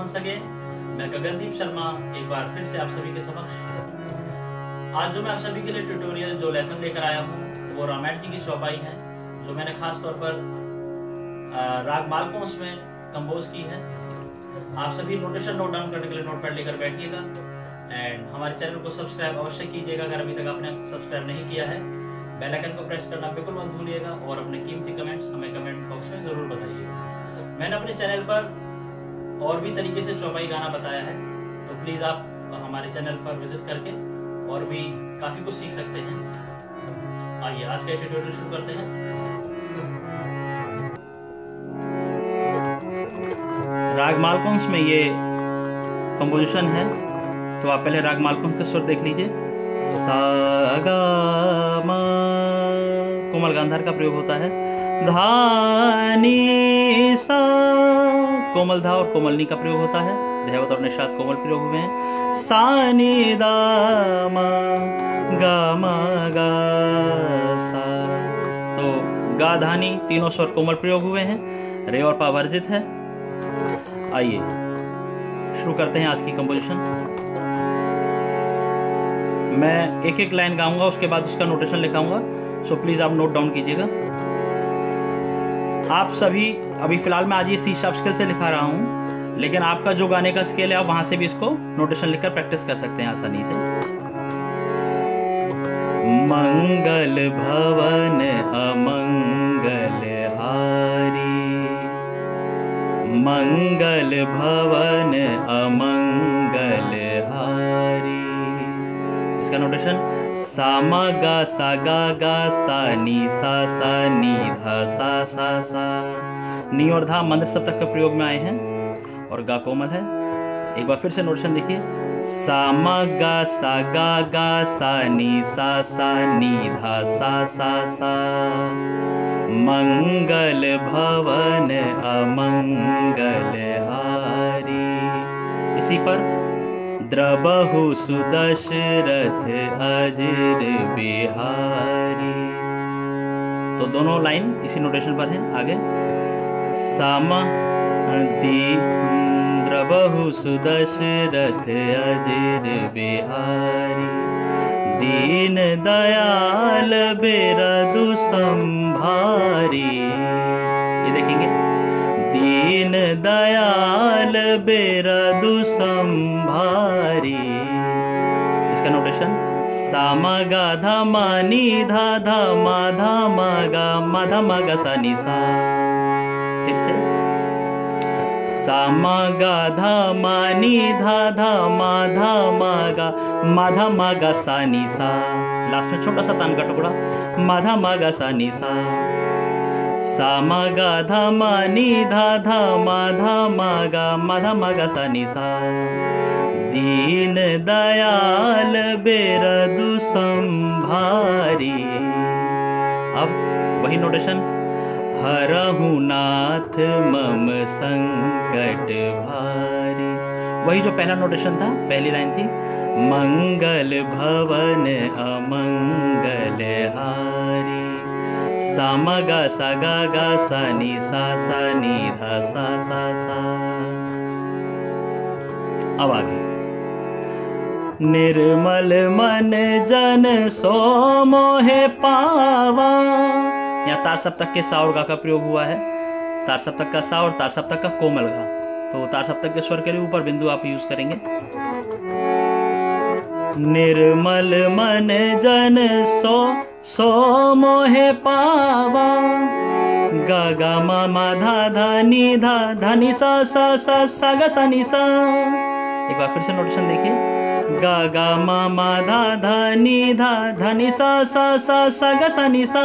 Once again मैं गगनदीप शर्मा, एक बार फिर से आप सभी के समक्ष आज जो मैं आप सभी के लिए ट्यूटोरियल जो लेसन लेकर आया हूँ, वो रामायण जी की चौपाई है, जो मैंने खास तौर पर राग मालकोंस में कंपोज की है। आप सभी नोटेशन नोट डाउन करने के लिए नोट पैड लेकर बैठिएगा एंड हमारे चैनल को सब्सक्राइब अवश्य कीजिएगा, अगर अभी तक आपने सब्सक्राइब नहीं किया है। बेल आइकन को प्रेस करना बिल्कुल मत भूलिएगा, और अपने कीमती कमेंट्स हमें कमेंट बॉक्स में ज़रूर बताइएगा। मैंने अपने चैनल पर और भी तरीके से चौपाई गाना बताया है तो प्लीज़ आप हमारे चैनल पर विज़िट करके और भी काफ़ी कुछ सीख सकते हैं। आइए, आज का ट्यूटोरियल शुरू करते हैं। राग मालकोंस में ये कंपोजिशन है तो आप पहले राग मालकोंस का स्वर देख लीजिए। सागा कोमल गांधार का प्रयोग होता है। धानी सा। कोमल धा और कोमलनी का प्रयोग होता है। दहवत और निषाद कोमल प्रयोग हुए हैं। सानी दामा, गामा, गा, सा। तो गा, धानी तीनों स्वर कोमल प्रयोग हुए हैं। रे और पा वर्जित है। आइए, शुरू करते हैं आज की कंपोजिशन मैं एक एक लाइन गाऊँगा, उसके बाद उसका नोटेशन लिखाऊँगा। सो प्लीज़ आप नोट डाउन कीजिएगा। आप सभी, अभी फ़िलहाल मैं आज ये सी शार्प स्केल से लिखा रहा हूँ, लेकिन आपका जो गाने का स्केल है, आप वहाँ से भी इसको नोटेशन लिखकर प्रैक्टिस कर सकते हैं आसानी से। मंगल भवन अमंगल हारी। मंगल भवन अमंगल इसका नोटेशन सामा गा, सा, गा गा, सा, नी, सा सा, नी, धा, सा सा सा। नी और धा मंत्र तक के प्रयोग में आए हैं और गा कोमल है। एक बार फिर से नोटेशन देखिए। सामा गा, सा, गा गा, सा, नी, सा सा, नी, धा, सा सा सा। मंगल भवन अमंगल हारी। इसी पर द्रबहु सुदशरथ अजर बिहारी। तो दोनों लाइन इसी नोटेशन पर हैं, आगे। सामा द्रबहु सुदशरथ अजर बिहारी। दीन दयाल बेरदु संभारी। दयाल बेरदु संभारी। इसका नोटेशन सामा गा धा मा नी धा धा मा गा मा धा गा सा नी सा। फिर से, सामा गा धा नी धा धा मा धा मा गा मा धा गा सा नी सा। लास्ट में छोटा सा तान का टुकड़ा मा धा मा गा सा नी सा। सा म ग ध ध म ग ग सा। दीन दयाल बेरदु संभारी। अब वही नोटेशन हरहु नाथ मम संकट भारी। वही जो पहला नोटेशन था, पहली लाइन थी, मंगल भवन अमंगल हारी। सा म ग सा ग ग सा नि सा सा नि ध, सा सा सा। अब आगे। निर्मल मन जन सो मोहे पावा। यहाँ तार सप्तक के सा और गा का प्रयोग हुआ है। तार सप्तक का सा और तार सप्तक का कोमल गा। तो तार सप्तक के स्वर के लिए ऊपर बिंदु आप यूज़ करेंगे। निर्मल मन जन सो सो मोहे पावा। गा गा मा मा धा धा, नी धा धा सा सा सा सा गा सा, नी सा। एक बार फिर से नोटेशन देखिए। गा गा मा मा धा धा, नी धा धा सा सा सा सा गा सा, नी सा।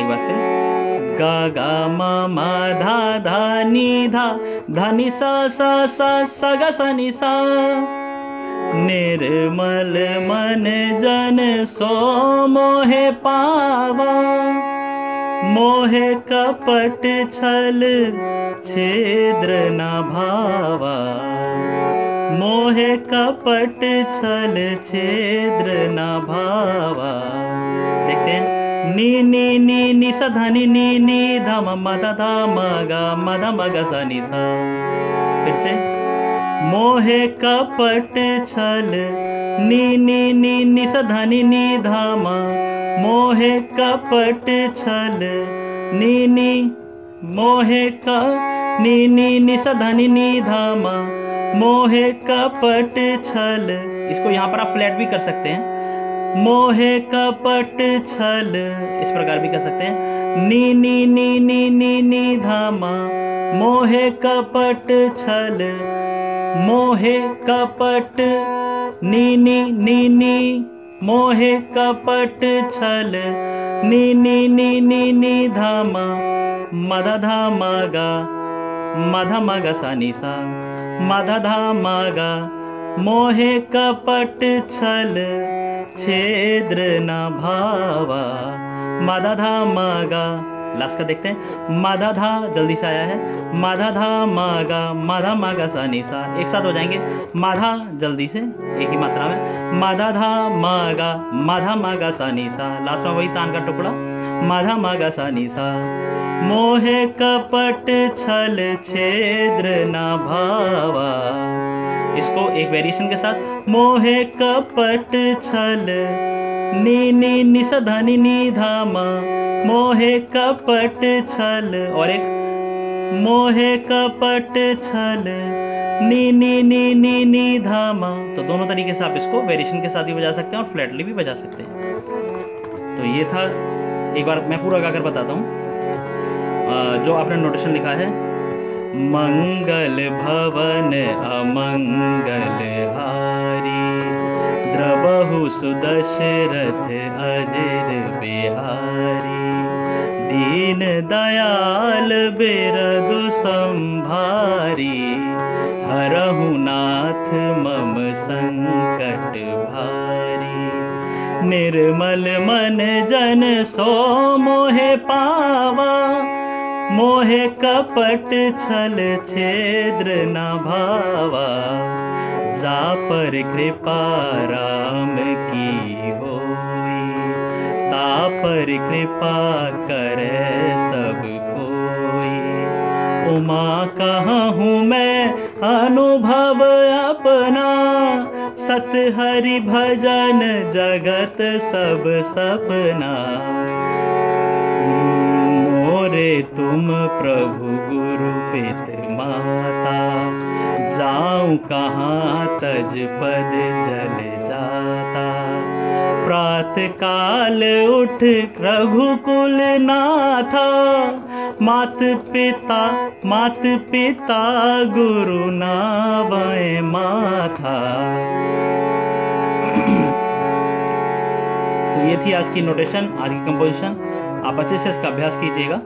एक बार फिर। गा गा मा मा धा धा, नी धा धा सा सा सा सा गा सा, नी सा। निर्मल मन जन सो मोहे पावा। मोहे कपट छल छेद्र न भावा। मोहे कपट छल छेद्र न भावा। देखते हैं। नी नी नी नी, सा धनी नी नी धम मद धा मगा मद मग सा, नि, सा। फिर से। मोहे कपट छल नी नी नी नि सा धनि नी धामा मोहे कपट छल नी नी मोहे का नी नी नि सा धनि नी धामा मोहे कपट छल इसको यहाँ पर आप फ्लैट भी कर सकते हैं मोहे कपट छल इस प्रकार भी कर सकते हैं नी नी नी नी नी नी धामा मोहे कपट छल मोहे कपट नीनी नीनी मोहे कपट छल नीनी नीनी नी धाम मद धाम मध मग माध मागसा निधा मागा मोहे कपट छल छेद्र न भावा मद धाम गा लास्ट का देखते हैं। माधा धा, जल्दी से आया है। माधा धा, मागा, माधा, मागा सा निशा एक साथ हो जाएँगे। माधा, जल्दी से, एक ही मात्रा में। माधा धा, मागा, माधा, मागा सा निशा लास्ट में वही तान का टुकड़ा। माधा, मागा सा निशा मोहे कपट छल छेद्र न भावा। इसको एक वेरिएशन के साथ। मोहे कपट छल नी नी नि धनि नी धामा मोहे कपट छल। और एक मोहे कपट छल। नी नी नी नी नी धामा तो दोनों तरीके से आप इसको वेरिएशन के साथ भी बजा सकते हैं और फ्लैटली भी बजा सकते हैं। तो ये था, एक बार मैं पूरा गाकर बताता हूँ। जो आपने नोटेशन लिखा है, मंगल भवन अमंगल हारी द्रबहु सुदशरथ अजर बिहारी। दीन दयाल बिरदु संभारी। हरहु नाथ मम संकट भारी। निर्मल मन जन सो मोहे पावा। मोहे कपट छल छेद्र न भावा जा पर कृपा राम की होई। ता पर कृपा करे सब कोई। उमा, कहाँ हूँ मैं? अनुभव अपना। सत हरि भजन जगत सब सपना। मोरे तुम प्रभु गुरु पित माता जाऊँ, कहाँ तज पद जल जाता। प्रात काल उठ रघुकुल नाथा। मात पिता मात पिता, गुरु नावय माथा। तो ये थी आज की नोटेशन आज की कंपोजिशन आप अच्छे से इसका अभ्यास कीजिएगा।